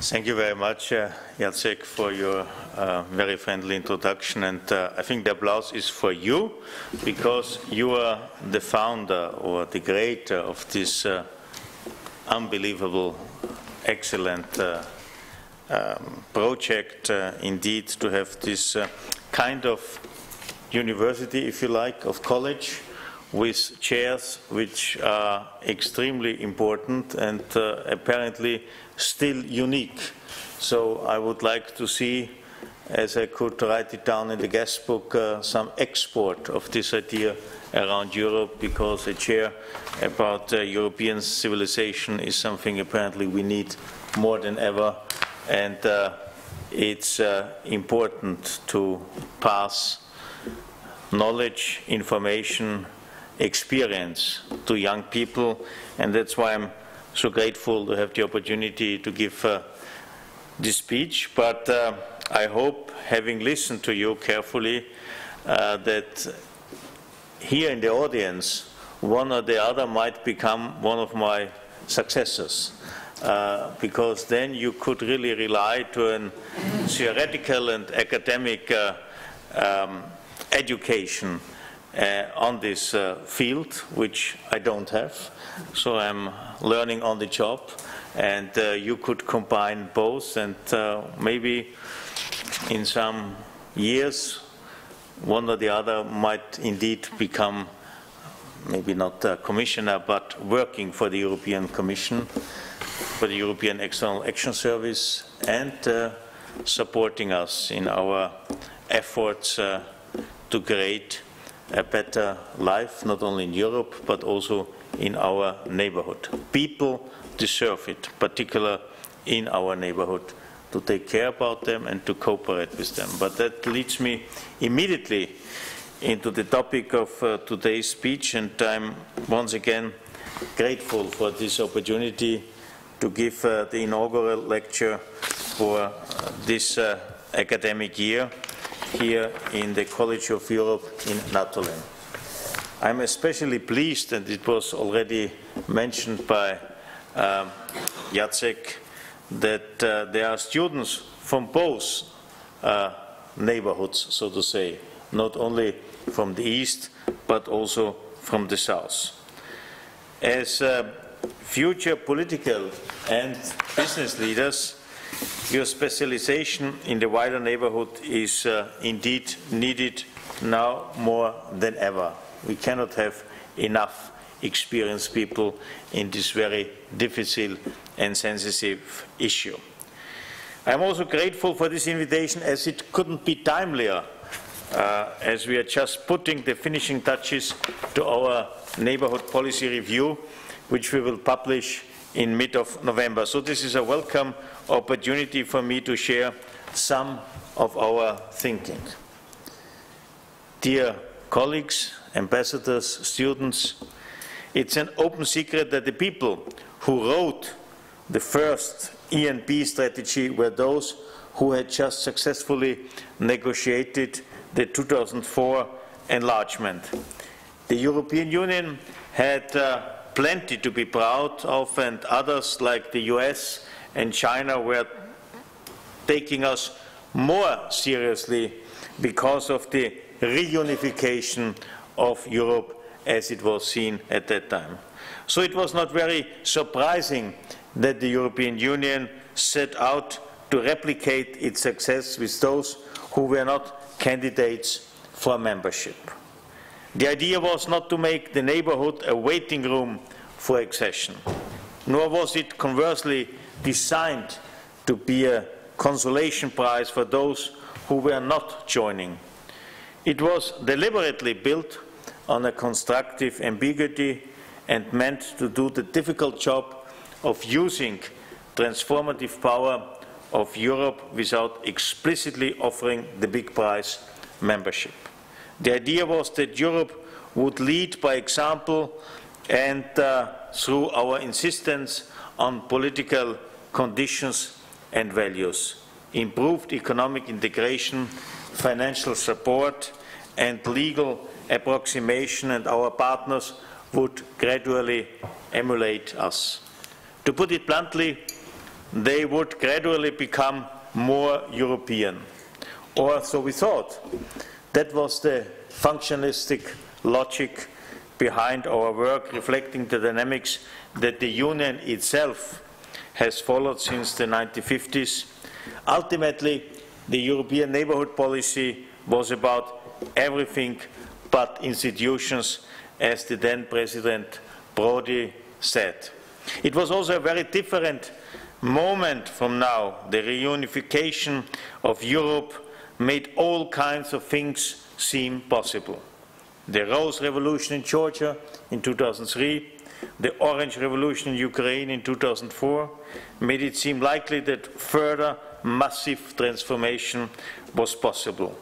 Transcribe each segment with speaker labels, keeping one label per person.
Speaker 1: Thank you very much, uh, Jacek, for your uh, very friendly introduction. And uh, I think the applause is for you because you are the founder or the creator of this uh, unbelievable, excellent uh, um, project, uh, indeed, to have this uh, kind of university, if you like, of college with chairs which are extremely important and uh, apparently still unique. So I would like to see, as I could write it down in the guest book, uh, some export of this idea around Europe because a chair about uh, European civilization is something apparently we need more than ever and uh, it's uh, important to pass knowledge, information, experience to young people and that's why I'm so grateful to have the opportunity to give uh, this speech, but uh, I hope, having listened to you carefully, uh, that here in the audience, one or the other might become one of my successors. Uh, because then you could really rely to an theoretical and academic uh, um, education uh, on this uh, field, which I don't have. So I'm learning on the job, and uh, you could combine both, and uh, maybe in some years, one or the other might indeed become maybe not a commissioner, but working for the European Commission, for the European External Action Service, and uh, supporting us in our efforts uh, to create a better life, not only in Europe, but also in our neighborhood. People deserve it, particularly in our neighborhood, to take care about them and to cooperate with them. But that leads me immediately into the topic of uh, today's speech, and I'm once again grateful for this opportunity to give uh, the inaugural lecture for uh, this uh, academic year here in the College of Europe in Natolin. I'm especially pleased, and it was already mentioned by um, Jacek, that uh, there are students from both uh, neighborhoods, so to say, not only from the east, but also from the south. As uh, future political and business leaders, your specialization in the wider neighborhood is uh, indeed needed now more than ever. We cannot have enough experienced people in this very difficult and sensitive issue. I'm also grateful for this invitation as it couldn't be timelier uh, as we are just putting the finishing touches to our neighborhood policy review, which we will publish in mid of November. So this is a welcome opportunity for me to share some of our thinking. Dear colleagues, ambassadors, students, it's an open secret that the people who wrote the first ENP strategy were those who had just successfully negotiated the 2004 enlargement. The European Union had uh, plenty to be proud of and others like the US and China were taking us more seriously because of the reunification of Europe as it was seen at that time. So it was not very surprising that the European Union set out to replicate its success with those who were not candidates for membership. The idea was not to make the neighborhood a waiting room for accession, nor was it conversely designed to be a consolation prize for those who were not joining. It was deliberately built on a constructive ambiguity and meant to do the difficult job of using transformative power of Europe without explicitly offering the big prize membership. The idea was that Europe would lead by example and uh, through our insistence on political conditions and values, improved economic integration, financial support and legal approximation and our partners would gradually emulate us. To put it bluntly, they would gradually become more European. Or so we thought. That was the functionalistic logic behind our work, reflecting the dynamics that the Union itself has followed since the 1950s. Ultimately, the European neighborhood policy was about everything but institutions, as the then President Prodi said. It was also a very different moment from now. The reunification of Europe made all kinds of things seem possible. The Rose Revolution in Georgia in 2003, the Orange Revolution in Ukraine in 2004 made it seem likely that further massive transformation was possible.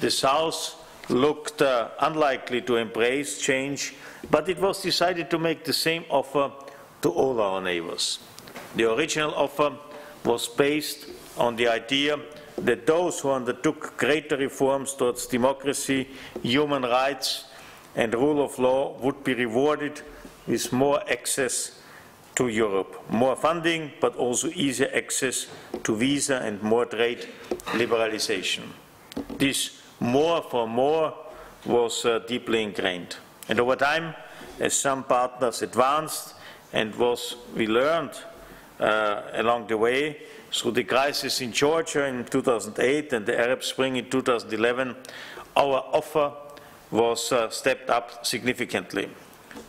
Speaker 1: The South looked uh, unlikely to embrace change, but it was decided to make the same offer to all our neighbors. The original offer was based on the idea that those who undertook greater reforms towards democracy, human rights, and rule of law would be rewarded with more access to Europe. More funding, but also easier access to visa and more trade liberalization. This more for more was uh, deeply ingrained. And over time, as some partners advanced and was we learned uh, along the way through the crisis in Georgia in 2008 and the Arab Spring in 2011, our offer was uh, stepped up significantly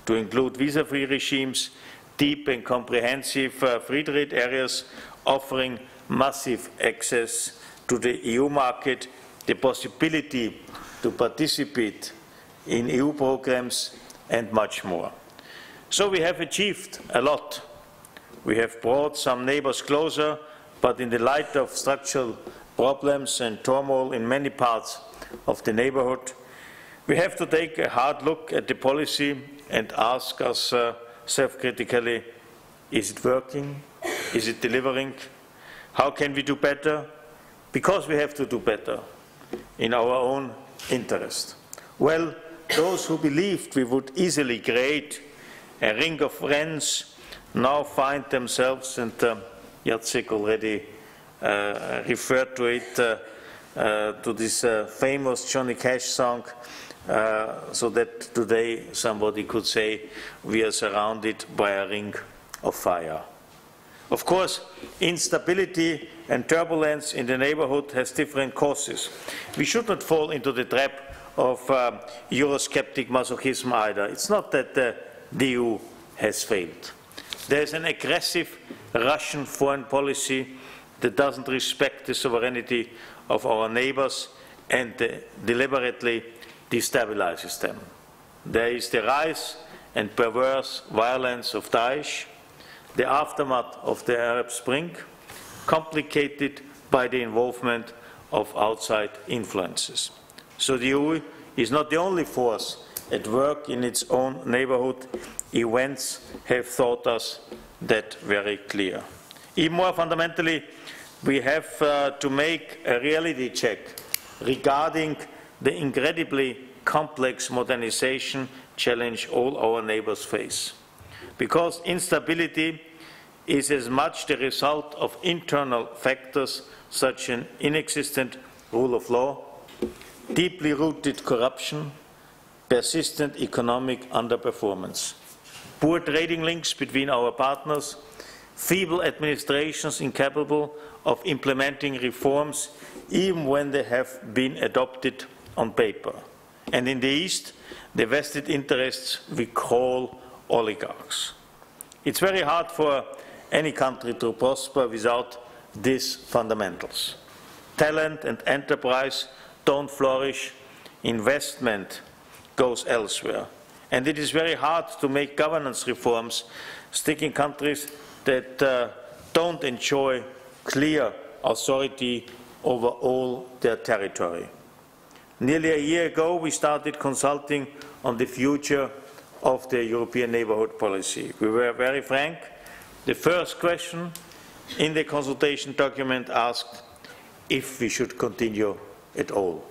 Speaker 1: to include visa-free regimes, deep and comprehensive uh, free trade areas offering massive access to the EU market, the possibility to participate in EU programs, and much more. So we have achieved a lot. We have brought some neighbors closer, but in the light of structural problems and turmoil in many parts of the neighborhood, we have to take a hard look at the policy and ask us uh, self-critically, is it working? Is it delivering? How can we do better? Because we have to do better in our own interest. Well, those who believed we would easily create a ring of friends now find themselves, and uh, Jacek already uh, referred to it, uh, uh to this uh, famous Johnny Cash song, uh, so that today somebody could say we are surrounded by a ring of fire. Of course, instability and turbulence in the neighborhood has different causes. We should not fall into the trap of um, Eurosceptic masochism either. It's not that the, the EU has failed. There is an aggressive Russian foreign policy that doesn't respect the sovereignty of our neighbors and uh, deliberately destabilizes them. There is the rise and perverse violence of Daesh, the aftermath of the Arab Spring, complicated by the involvement of outside influences. So the EU is not the only force at work in its own neighborhood. Events have taught us that very clear. Even more fundamentally, we have uh, to make a reality check regarding the incredibly complex modernization challenge all our neighbors face. Because instability is as much the result of internal factors such as an inexistent rule of law, deeply rooted corruption, persistent economic underperformance, poor trading links between our partners, feeble administrations incapable of implementing reforms even when they have been adopted on paper. And in the East, the vested interests we call oligarchs. It's very hard for any country to prosper without these fundamentals. Talent and enterprise don't flourish, investment goes elsewhere. And it is very hard to make governance reforms stick in countries that uh, don't enjoy clear authority over all their territory. Nearly a year ago, we started consulting on the future of the European neighbourhood policy. We were very frank. The first question in the consultation document asked if we should continue at all.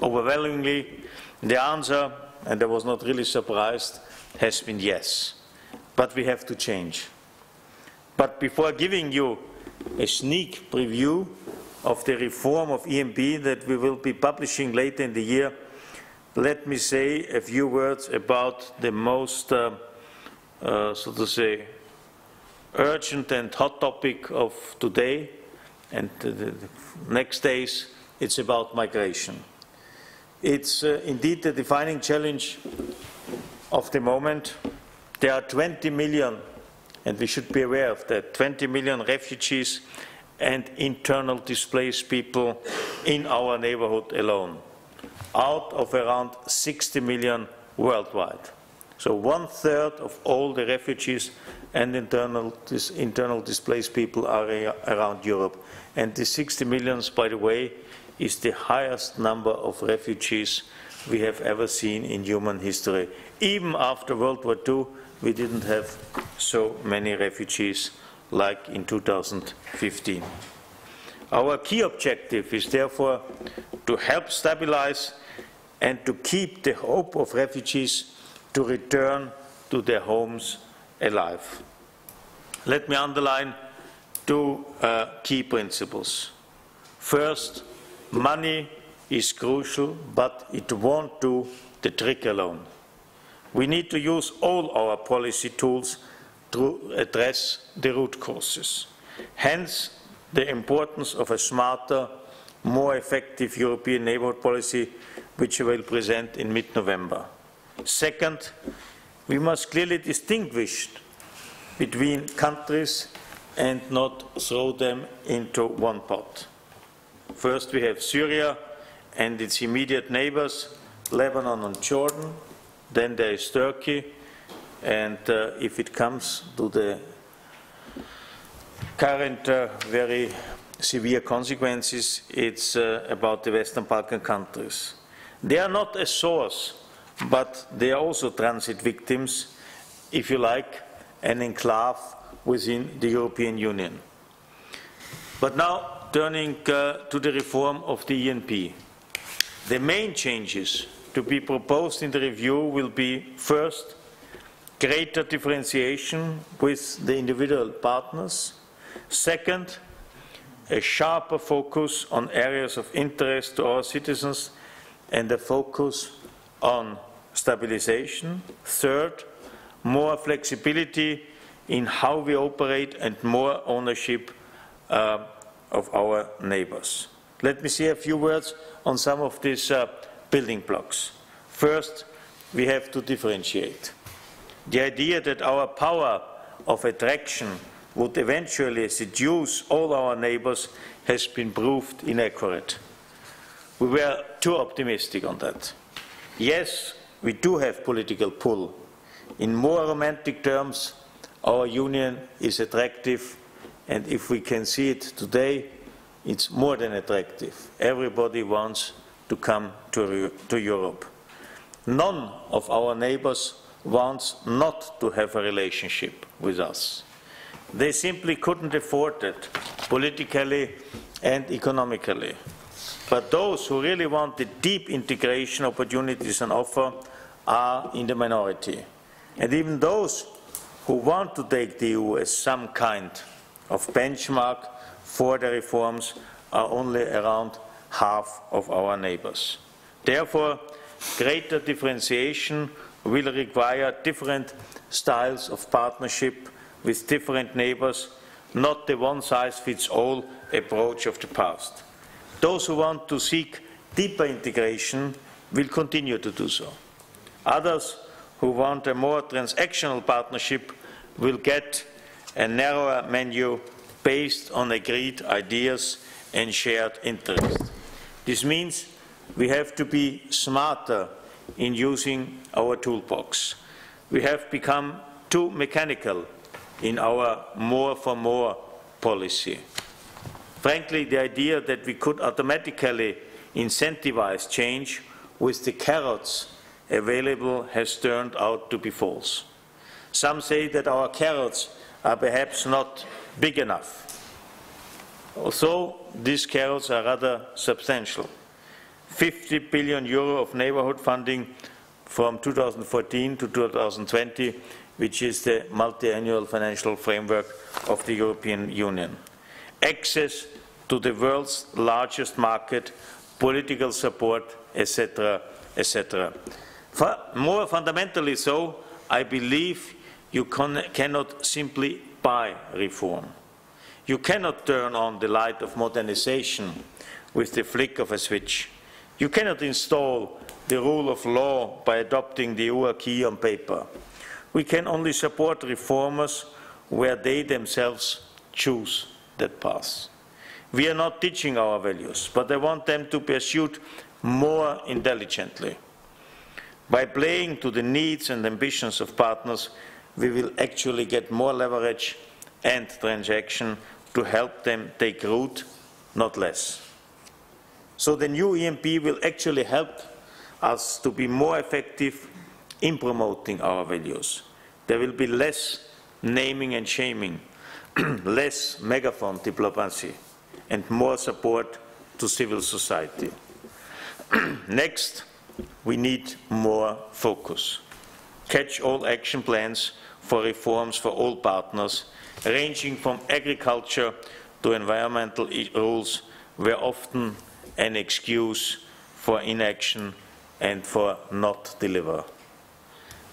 Speaker 1: Overwhelmingly, the answer, and I was not really surprised, has been yes. But we have to change. But before giving you a sneak preview of the reform of ENP that we will be publishing later in the year, let me say a few words about the most, uh, uh, so to say, urgent and hot topic of today and the, next days, it's about migration. It's uh, indeed the defining challenge of the moment. There are 20 million, and we should be aware of that, 20 million refugees and internal displaced people in our neighborhood alone, out of around 60 million worldwide. So one third of all the refugees and internal, dis, internal displaced people are around Europe. And the 60 millions, by the way, is the highest number of refugees we have ever seen in human history. Even after World War II, we didn't have so many refugees like in 2015. Our key objective is therefore to help stabilize and to keep the hope of refugees to return to their homes alive. Let me underline two uh, key principles. First, money is crucial, but it won't do the trick alone. We need to use all our policy tools to address the root causes. Hence, the importance of a smarter, more effective European neighbourhood policy, which I will present in mid-November. Second, we must clearly distinguish between countries and not throw them into one pot. First, we have Syria and its immediate neighbors, Lebanon and Jordan. Then there is Turkey. And uh, if it comes to the current uh, very severe consequences, it's uh, about the Western Balkan countries. They are not a source, but they are also transit victims, if you like, an enclave within the European Union. But now, turning uh, to the reform of the ENP. The main changes to be proposed in the review will be, first, greater differentiation with the individual partners. Second, a sharper focus on areas of interest to our citizens and a focus on stabilization. Third, more flexibility in how we operate and more ownership uh, of our neighbors. Let me say a few words on some of these uh, building blocks. First, we have to differentiate. The idea that our power of attraction would eventually seduce all our neighbors has been proved inaccurate. We were too optimistic on that. Yes, we do have political pull in more romantic terms, our union is attractive, and if we can see it today, it's more than attractive. Everybody wants to come to, to Europe. None of our neighbors wants not to have a relationship with us. They simply couldn't afford it, politically and economically. But those who really want the deep integration opportunities on offer are in the minority. And even those who want to take the EU as some kind of benchmark for the reforms are only around half of our neighbors. Therefore, greater differentiation will require different styles of partnership with different neighbors, not the one-size-fits-all approach of the past. Those who want to seek deeper integration will continue to do so. Others who want a more transactional partnership will get a narrower menu based on agreed ideas and shared interests. This means we have to be smarter in using our toolbox. We have become too mechanical in our more for more policy. Frankly, the idea that we could automatically incentivize change with the carrots available has turned out to be false. Some say that our carrots are perhaps not big enough. Although these carrots are rather substantial. 50 billion euro of neighborhood funding from 2014 to 2020 which is the multi-annual financial framework of the European Union. Access to the world's largest market, political support, etc., etc. More fundamentally so, I believe you cannot simply buy reform. You cannot turn on the light of modernization with the flick of a switch. You cannot install the rule of law by adopting the EU acquis on paper. We can only support reformers where they themselves choose that path. We are not teaching our values, but I want them to be pursued more intelligently. By playing to the needs and ambitions of partners, we will actually get more leverage and transaction to help them take root, not less. So the new ENP will actually help us to be more effective in promoting our values. There will be less naming and shaming, less megaphone diplomacy, and more support to civil society. Next, we need more focus. Catch-all action plans for reforms for all partners, ranging from agriculture to environmental rules, were often an excuse for inaction and for not deliver.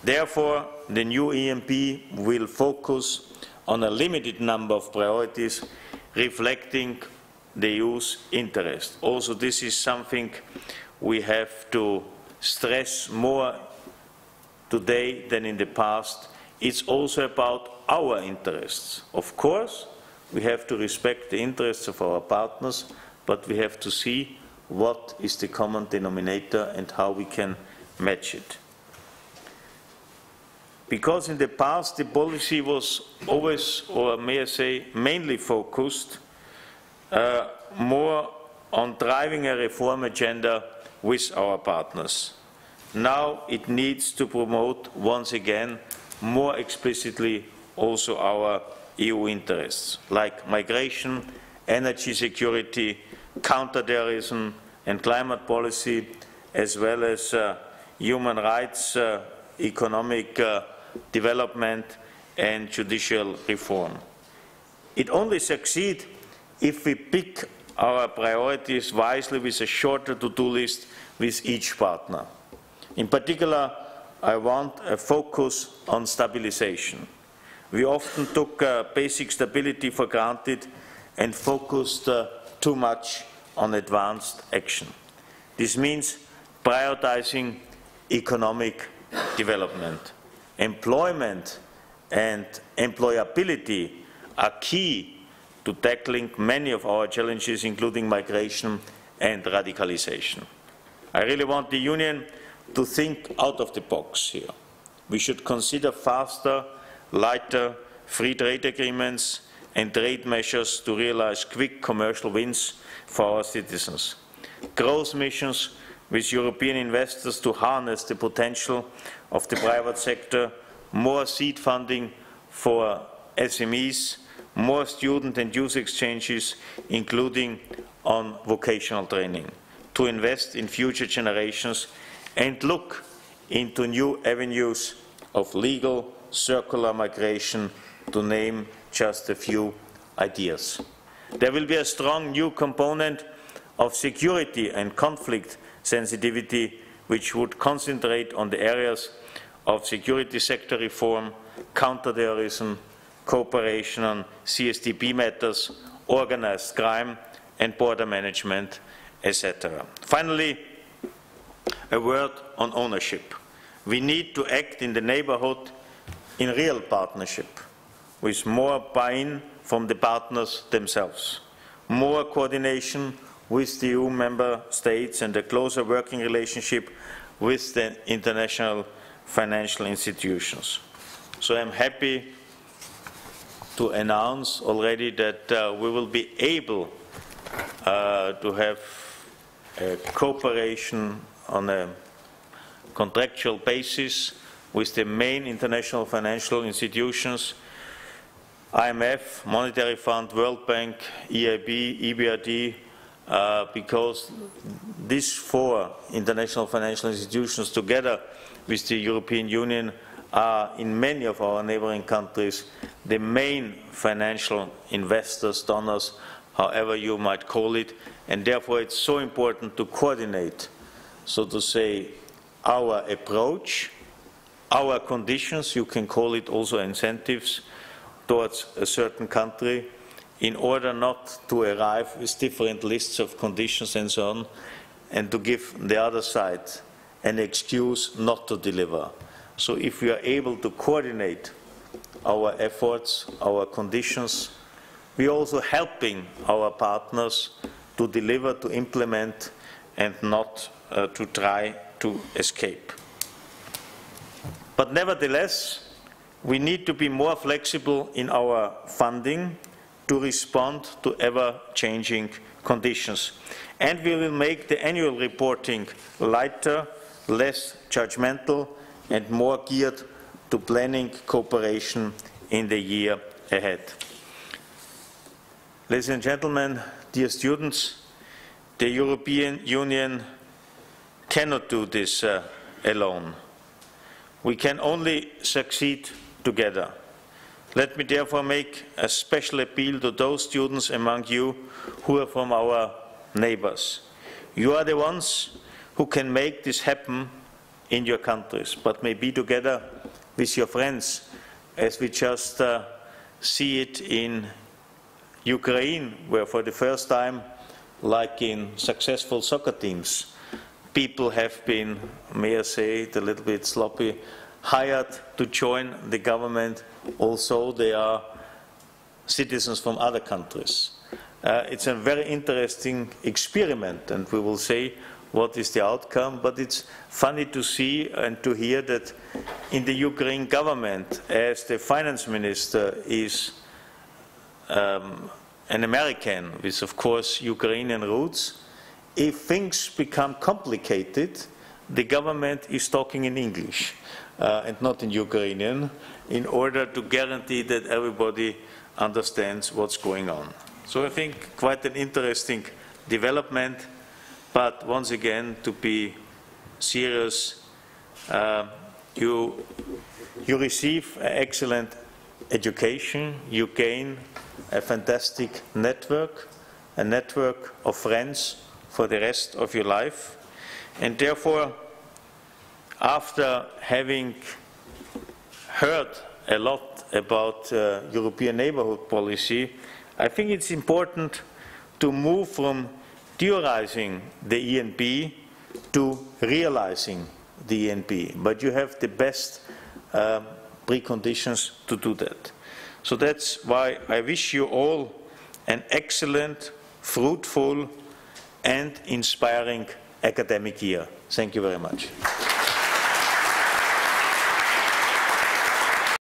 Speaker 1: Therefore, the new ENP will focus on a limited number of priorities reflecting the EU's interest. Also, this is something we have to stress more today than in the past. It's also about our interests. Of course, we have to respect the interests of our partners, but we have to see what is the common denominator and how we can match it. Because in the past the policy was always, or may I say, mainly focused uh, more on driving a reform agenda with our partners. Now it needs to promote once again more explicitly also our EU interests, like migration, energy security, counterterrorism and climate policy, as well as uh, human rights, uh, economic uh, development and judicial reform. It only succeeds if we pick our priorities wisely with a shorter to-do list with each partner. In particular, I want a focus on stabilization. We often took uh, basic stability for granted and focused uh, too much on advanced action. This means prioritizing economic development. Employment and employability are key to tackling many of our challenges, including migration and radicalization. I really want the Union to think out of the box here. We should consider faster, lighter, free trade agreements and trade measures to realize quick commercial wins for our citizens. Growth missions with European investors to harness the potential of the private sector, more seed funding for SMEs, more student and youth exchanges, including on vocational training, to invest in future generations and look into new avenues of legal circular migration, to name just a few ideas. There will be a strong new component of security and conflict sensitivity, which would concentrate on the areas of security sector reform, counterterrorism, cooperation on CSDP matters, organized crime and border management, etc. Finally, a word on ownership. We need to act in the neighborhood in real partnership with more buy-in from the partners themselves, more coordination with the EU member states and a closer working relationship with the international financial institutions. So I'm happy to announce already that uh, we will be able uh, to have cooperation on a contractual basis with the main international financial institutions, IMF, Monetary Fund, World Bank, EIB, EBRD, uh, because these four international financial institutions together with the European Union are in many of our neighboring countries the main financial investors, donors, however you might call it, and therefore it's so important to coordinate, so to say, our approach, our conditions, you can call it also incentives, towards a certain country in order not to arrive with different lists of conditions and so on, and to give the other side an excuse not to deliver. So if we are able to coordinate our efforts, our conditions, we are also helping our partners to deliver, to implement, and not uh, to try to escape. But nevertheless, we need to be more flexible in our funding to respond to ever-changing conditions. And we will make the annual reporting lighter, less judgmental, and more geared to planning cooperation in the year ahead. Ladies and gentlemen, dear students, the European Union cannot do this uh, alone. We can only succeed together. Let me therefore make a special appeal to those students among you who are from our neighbors. You are the ones who can make this happen in your countries, but may be together with your friends, as we just uh, see it in Ukraine, where for the first time, like in successful soccer teams, people have been, may I say it a little bit sloppy, hired to join the government, also they are citizens from other countries. Uh, it's a very interesting experiment, and we will see what is the outcome, but it's funny to see and to hear that in the Ukraine government, as the finance minister is um, an American with, of course, Ukrainian roots, if things become complicated, the government is talking in English uh, and not in Ukrainian in order to guarantee that everybody understands what's going on. So I think quite an interesting development, but once again, to be serious, uh, you, you receive excellent education, you gain a fantastic network, a network of friends for the rest of your life, and therefore after having heard a lot about uh, European neighborhood policy, I think it's important to move from theorizing the ENP to realizing the ENP. But you have the best uh, preconditions to do that. So that's why I wish you all an excellent, fruitful, and inspiring academic year. Thank you very much.